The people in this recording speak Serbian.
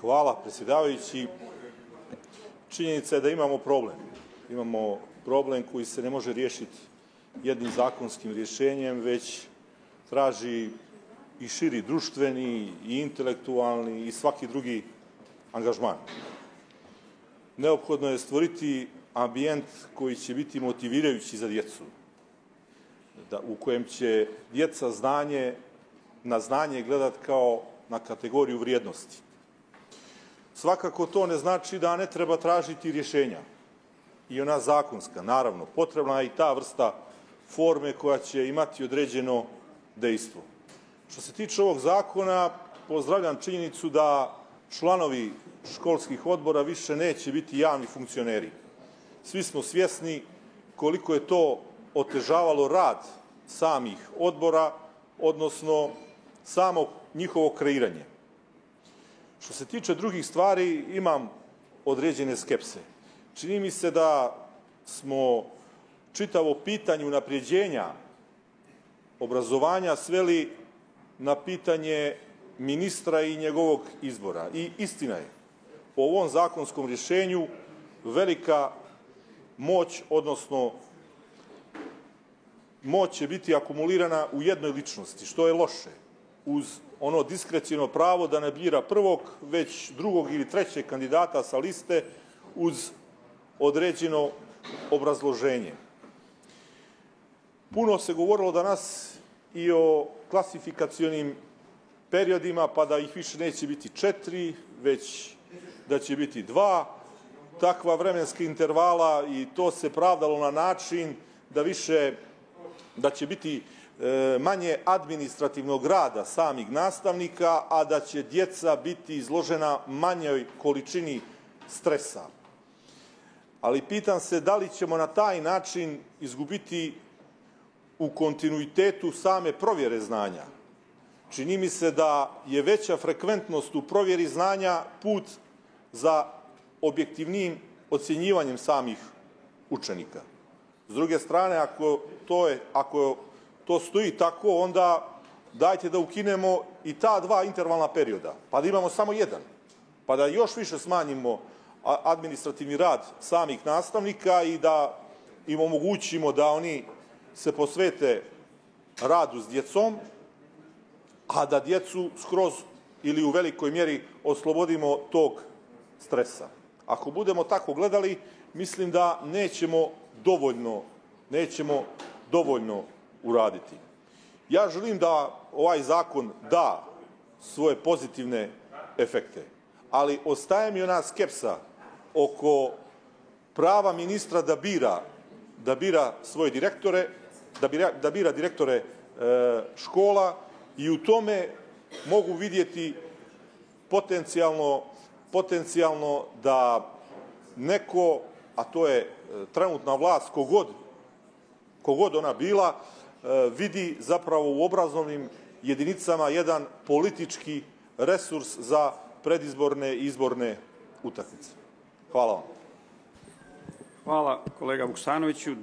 Hvala, predsjedavajući. Činjenica je da imamo problem. Imamo problem koji se ne može riješiti jednim zakonskim rješenjem, već traži i širi društveni, i intelektualni i svaki drugi angažman. Neophodno je stvoriti ambijent koji će biti motivirajući za djecu, da, u kojem će djeca znanje, na znanje gledat kao na kategoriju vrijednosti. Svakako to ne znači da ne treba tražiti rješenja. I ona zakonska, naravno, potrebna je i ta vrsta forme koja će imati određeno dejstvo. Što se tiče ovog zakona, pozdravljam činjenicu da članovi školskih odbora više neće biti javni funkcioneri. Svi smo svjesni koliko je to otežavalo rad samih odbora, odnosno samo njihovo kreiranje. Što se tiče drugih stvari, imam određene skepse. Čini mi se da smo čitavo pitanje unapređenja obrazovanja sveli na pitanje ministra i njegovog izbora. I istina je, po ovom zakonskom rješenju velika moć, odnosno moć će biti akumulirana u jednoj ličnosti, što je loše, uz ono diskrecijno pravo da ne bira prvog, već drugog ili trećeg kandidata sa liste uz određeno obrazloženje. Puno se govorilo danas i o klasifikacionim periodima, pa da ih više neće biti četiri, već da će biti dva takva vremenska intervala i to se pravdalo na način da više da će biti e, manje administrativnog rada samih nastavnika, a da će djeca biti izložena manjoj količini stresa. Ali pitam se da li ćemo na taj način izgubiti u kontinuitetu same provjere znanja. Čini mi se da je veća frekventnost u provjeri znanja put za objektivnijim ocjenjivanjem samih učenika. S druge strane, ako to, je, ako to stoji tako, onda dajte da ukinemo i ta dva intervalna perioda, pa da imamo samo jedan, pa da još više smanjimo administrativni rad samih nastavnika i da im omogućimo da oni se posvete radu s djecom, a da djecu skroz ili u velikoj mjeri oslobodimo tog stresa. Ako budemo tako gledali, mislim da nećemo dovoljno, nećemo dovoljno uraditi. Ja želim da ovaj zakon da svoje pozitivne efekte, ali ostaje mi ona skepsa oko prava ministra da bira, da bira svoje direktore, da bira, da bira direktore e, škola i u tome mogu vidjeti potencijalno, potencijalno da neko, a to je e, trenutna vlast, kogod, kogod ona bila, e, vidi zapravo u obrazovnim jedinicama jedan politički resurs za predizborne i izborne utakmice. Hvala vam. Hvala kolega Vuksanoviću.